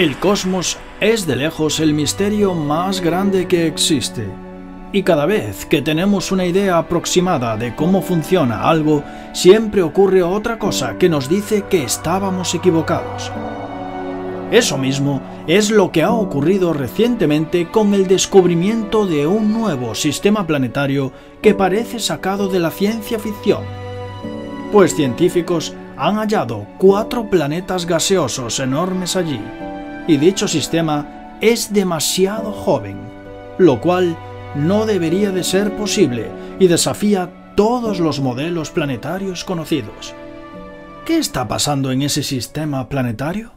El cosmos es de lejos el misterio más grande que existe. Y cada vez que tenemos una idea aproximada de cómo funciona algo, siempre ocurre otra cosa que nos dice que estábamos equivocados. Eso mismo es lo que ha ocurrido recientemente con el descubrimiento de un nuevo sistema planetario que parece sacado de la ciencia ficción. Pues científicos han hallado cuatro planetas gaseosos enormes allí, y dicho sistema es demasiado joven, lo cual no debería de ser posible y desafía todos los modelos planetarios conocidos. ¿Qué está pasando en ese sistema planetario?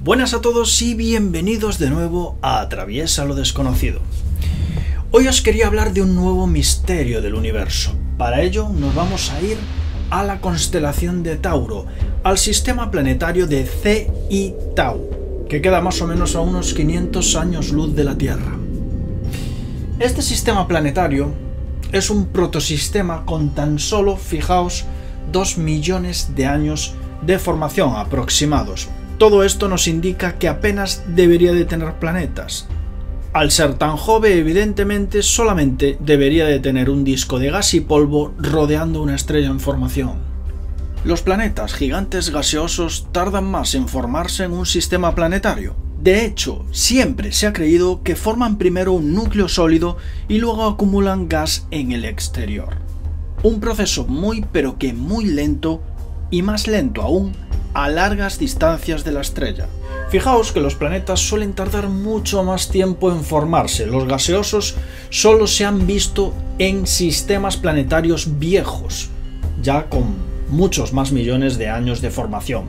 Buenas a todos y bienvenidos de nuevo a Atraviesa lo desconocido. Hoy os quería hablar de un nuevo misterio del universo. Para ello nos vamos a ir a la constelación de Tauro, al sistema planetario de Ci Tau, que queda más o menos a unos 500 años luz de la Tierra. Este sistema planetario es un protosistema con tan solo, fijaos, 2 millones de años de formación aproximados, todo esto nos indica que apenas debería de tener planetas. Al ser tan joven, evidentemente, solamente debería de tener un disco de gas y polvo rodeando una estrella en formación. Los planetas gigantes gaseosos tardan más en formarse en un sistema planetario. De hecho, siempre se ha creído que forman primero un núcleo sólido y luego acumulan gas en el exterior. Un proceso muy pero que muy lento y más lento aún a largas distancias de la estrella. Fijaos que los planetas suelen tardar mucho más tiempo en formarse. Los gaseosos solo se han visto en sistemas planetarios viejos, ya con muchos más millones de años de formación.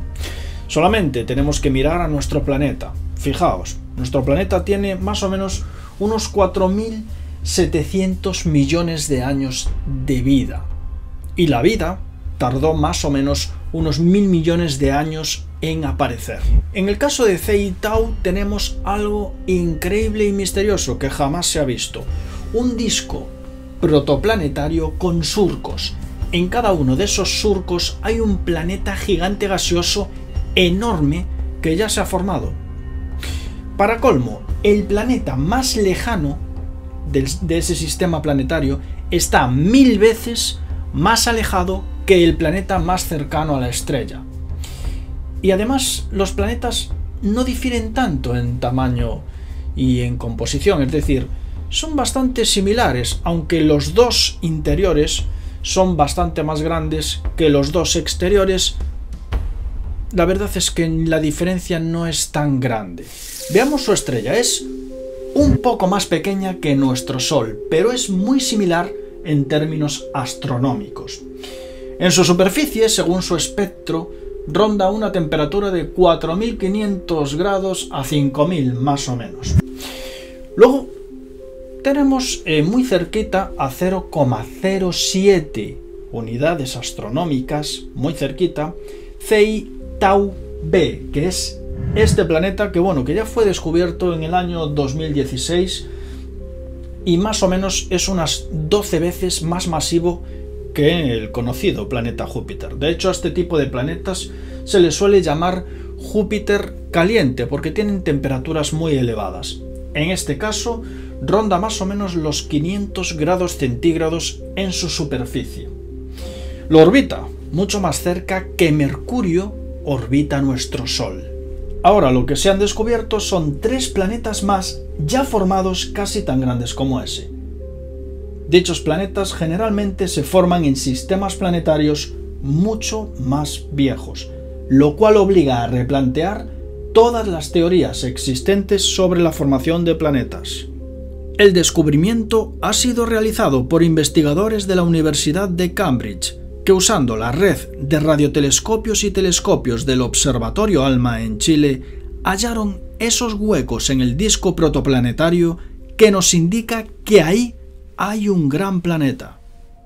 Solamente tenemos que mirar a nuestro planeta. Fijaos, nuestro planeta tiene más o menos unos 4.700 millones de años de vida. Y la vida tardó más o menos unos mil millones de años en aparecer. En el caso de Tau tenemos algo increíble y misterioso que jamás se ha visto. Un disco protoplanetario con surcos. En cada uno de esos surcos hay un planeta gigante gaseoso enorme que ya se ha formado. Para colmo, el planeta más lejano de ese sistema planetario está mil veces más alejado que el planeta más cercano a la estrella. Y además los planetas no difieren tanto en tamaño y en composición, es decir, son bastante similares, aunque los dos interiores son bastante más grandes que los dos exteriores. La verdad es que la diferencia no es tan grande. Veamos su estrella, es un poco más pequeña que nuestro Sol, pero es muy similar en términos astronómicos. En su superficie, según su espectro, ronda una temperatura de 4500 grados a 5000 más o menos. Luego tenemos eh, muy cerquita a 0,07 unidades astronómicas, muy cerquita, CI Tau B, que es este planeta que bueno, que ya fue descubierto en el año 2016 y más o menos es unas 12 veces más masivo que el conocido planeta Júpiter. De hecho, a este tipo de planetas se le suele llamar Júpiter caliente porque tienen temperaturas muy elevadas. En este caso, ronda más o menos los 500 grados centígrados en su superficie. Lo orbita mucho más cerca que Mercurio orbita nuestro Sol. Ahora lo que se han descubierto son tres planetas más ya formados casi tan grandes como ese. Dichos planetas generalmente se forman en sistemas planetarios mucho más viejos, lo cual obliga a replantear todas las teorías existentes sobre la formación de planetas. El descubrimiento ha sido realizado por investigadores de la Universidad de Cambridge, que usando la red de radiotelescopios y telescopios del Observatorio ALMA en Chile, hallaron esos huecos en el disco protoplanetario que nos indica que ahí hay un gran planeta.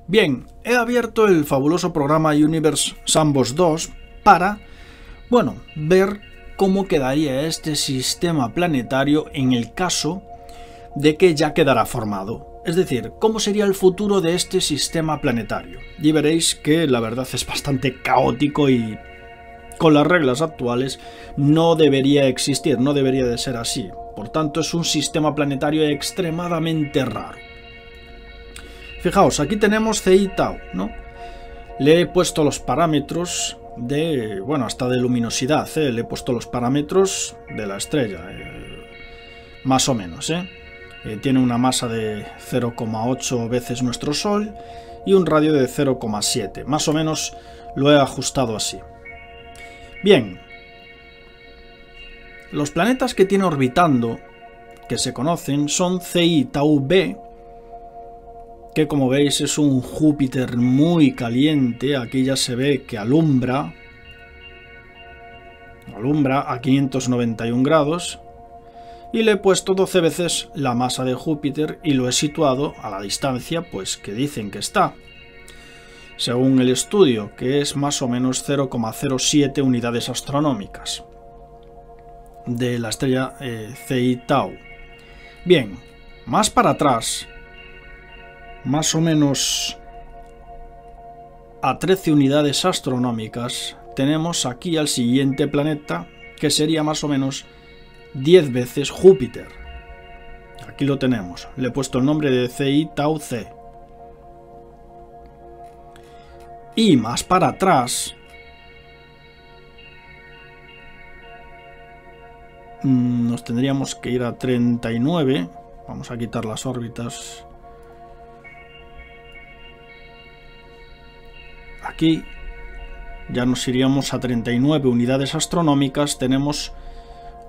Bien, he abierto el fabuloso programa Universe Sambos 2 para, bueno, ver cómo quedaría este sistema planetario en el caso de que ya quedara formado. Es decir, ¿cómo sería el futuro de este sistema planetario? Y veréis que la verdad es bastante caótico y con las reglas actuales no debería existir, no debería de ser así. Por tanto, es un sistema planetario extremadamente raro. Fijaos, aquí tenemos CI Tau, ¿no? Le he puesto los parámetros de, bueno, hasta de luminosidad, ¿eh? le he puesto los parámetros de la estrella, eh, más o menos, ¿eh? ¿eh? tiene una masa de 0,8 veces nuestro Sol y un radio de 0,7, más o menos lo he ajustado así. Bien, los planetas que tiene orbitando, que se conocen, son CI Tau B, que como veis es un Júpiter muy caliente, aquí ya se ve que alumbra, alumbra a 591 grados, y le he puesto 12 veces la masa de Júpiter y lo he situado a la distancia pues que dicen que está. Según el estudio, que es más o menos 0,07 unidades astronómicas de la estrella eh, Tau. Bien, más para atrás, más o menos a 13 unidades astronómicas, tenemos aquí al siguiente planeta, que sería más o menos 10 veces Júpiter. Aquí lo tenemos. Le he puesto el nombre de CI Tau C. Y más para atrás, Mm, nos tendríamos que ir a 39. Vamos a quitar las órbitas. Aquí ya nos iríamos a 39 unidades astronómicas. Tenemos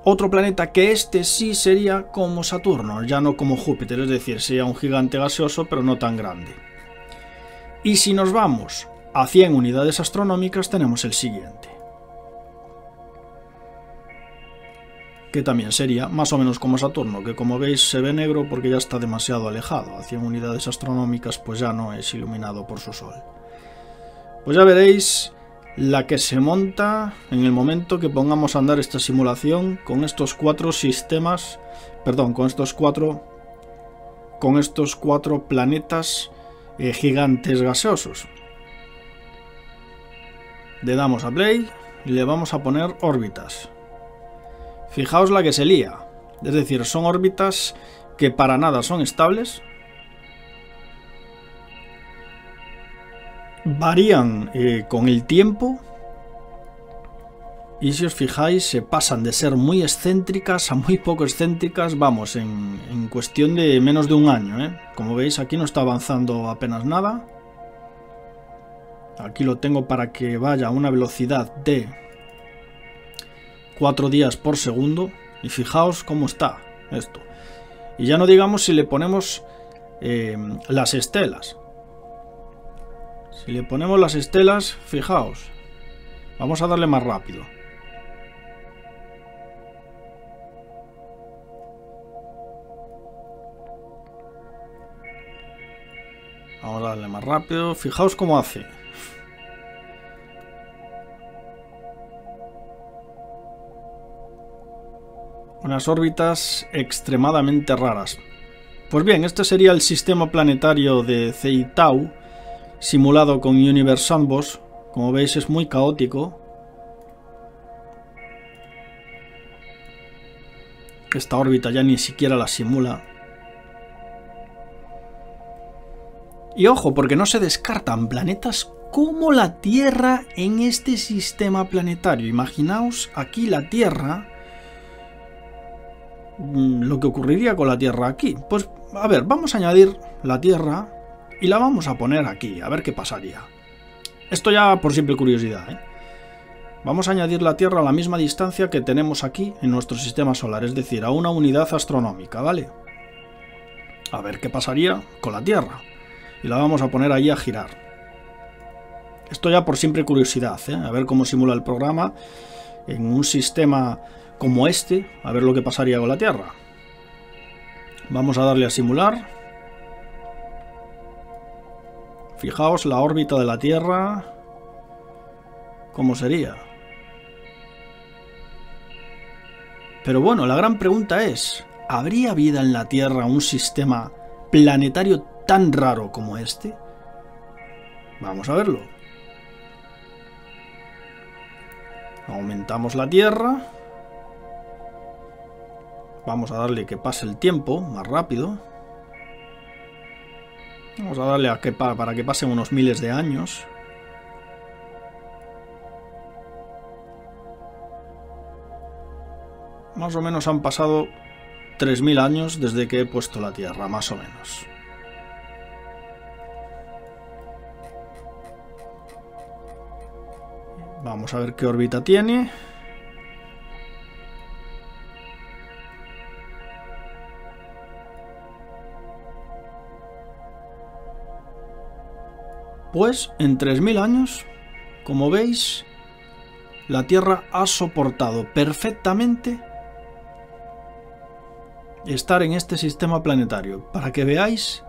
otro planeta que este sí sería como Saturno, ya no como Júpiter, es decir, sería un gigante gaseoso pero no tan grande. Y si nos vamos a 100 unidades astronómicas tenemos el siguiente. que también sería más o menos como Saturno, que como veis se ve negro porque ya está demasiado alejado, a 100 unidades astronómicas pues ya no es iluminado por su sol. Pues ya veréis la que se monta en el momento que pongamos a andar esta simulación con estos cuatro sistemas, perdón, con estos cuatro con estos cuatro planetas eh, gigantes gaseosos. Le damos a play y le vamos a poner órbitas. Fijaos la que se lía. Es decir, son órbitas que para nada son estables. Varían eh, con el tiempo. Y si os fijáis, se pasan de ser muy excéntricas a muy poco excéntricas, vamos, en, cuestión de menos de un año. ¿eh? Como veis, aquí no está avanzando apenas nada. Aquí lo tengo para que vaya a una velocidad de 4 días por segundo. Y fijaos cómo está esto. Y ya no digamos si le ponemos eh, las estelas. Si le ponemos las estelas, fijaos. Vamos a darle más rápido. Vamos a darle más rápido. Fijaos cómo hace. Unas órbitas extremadamente raras. Pues bien, este sería el sistema planetario de Tau, simulado con Universe Sandbox. Como veis es muy caótico. Esta órbita ya ni siquiera la simula. Y ojo, porque no se descartan planetas como la Tierra en este sistema planetario. Imaginaos aquí la Tierra Mm, lo que ocurriría con la Tierra aquí. Pues, a ver, vamos a añadir la Tierra y la vamos a poner aquí, a ver qué pasaría. Esto ya por simple curiosidad, ¿eh? Vamos a añadir la Tierra a la misma distancia que tenemos aquí en nuestro sistema solar, es decir, a una unidad astronómica, ¿vale? A ver qué pasaría con la Tierra. Y la vamos a poner ahí a girar. Esto ya por simple curiosidad, ¿eh? A ver cómo simula el programa en un sistema como este, a ver lo que pasaría con la Tierra. Vamos a darle a simular. Fijaos la órbita de la Tierra. ¿Cómo sería? Pero bueno, la gran pregunta es, ¿habría vida en la Tierra un sistema planetario tan raro como este? Vamos a verlo. Aumentamos la Tierra. Vamos a darle que pase el tiempo más rápido. Vamos a darle a que para que pasen unos miles de años. Más o menos han pasado 3.000 años desde que he puesto la Tierra, más o menos. Vamos a ver qué órbita tiene. Pues en 3.000 años, como veis, la Tierra ha soportado perfectamente estar en este sistema planetario, para que veáis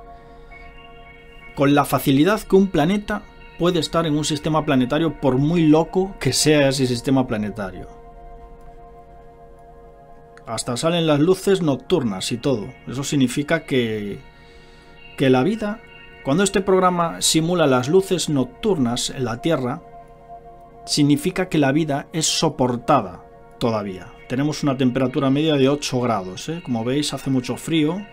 con la facilidad que un planeta puede estar en un sistema planetario por muy loco que sea ese sistema planetario. Hasta salen las luces nocturnas y todo. Eso significa que, que la vida, cuando este programa simula las luces nocturnas en la Tierra, significa que la vida es soportada todavía. Tenemos una temperatura media de 8 grados. ¿eh? Como veis hace mucho frío.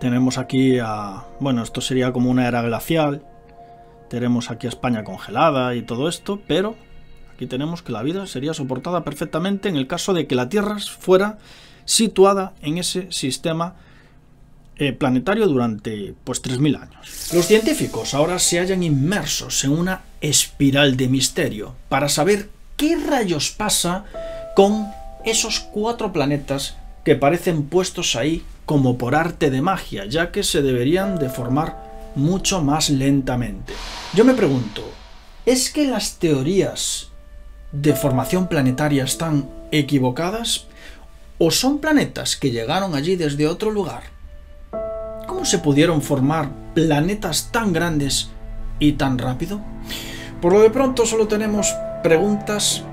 Tenemos aquí a... Bueno, esto sería como una era glacial. Tenemos aquí a España congelada y todo esto, pero aquí tenemos que la vida sería soportada perfectamente en el caso de que la Tierra fuera situada en ese sistema eh, planetario durante pues 3.000 años. Los científicos ahora se hallan inmersos en una espiral de misterio para saber qué rayos pasa con esos cuatro planetas que parecen puestos ahí como por arte de magia, ya que se deberían de formar mucho más lentamente. Yo me pregunto, ¿es que las teorías de formación planetaria están equivocadas? ¿O son planetas que llegaron allí desde otro lugar? ¿Cómo se pudieron formar planetas tan grandes y tan rápido? Por lo de pronto solo tenemos preguntas,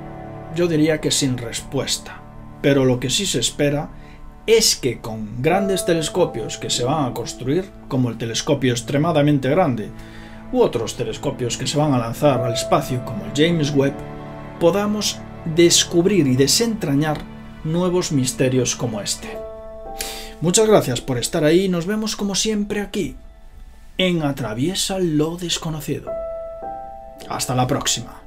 yo diría que sin respuesta. Pero lo que sí se espera es que con grandes telescopios que se van a construir, como el telescopio extremadamente grande, u otros telescopios que se van a lanzar al espacio, como el James Webb, podamos descubrir y desentrañar nuevos misterios como este. Muchas gracias por estar ahí nos vemos como siempre aquí, en Atraviesa lo desconocido. Hasta la próxima.